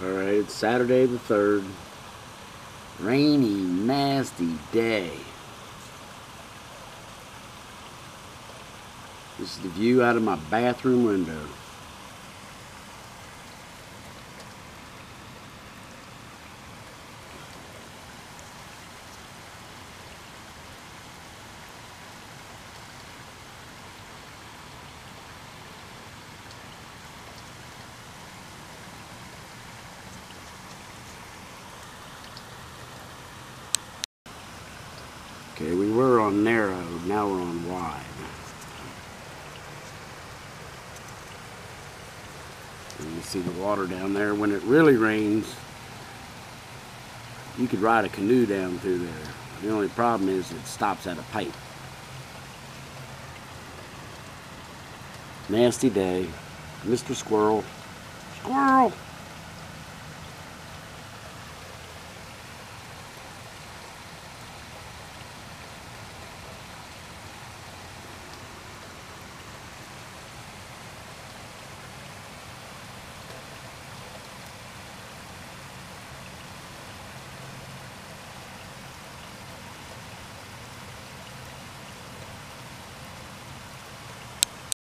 Alright, it's Saturday the 3rd. Rainy, nasty day. This is the view out of my bathroom window. Okay, we were on narrow, now we're on wide. And you see the water down there. When it really rains, you could ride a canoe down through there. The only problem is it stops at a pipe. Nasty day. Mr. Squirrel. Squirrel!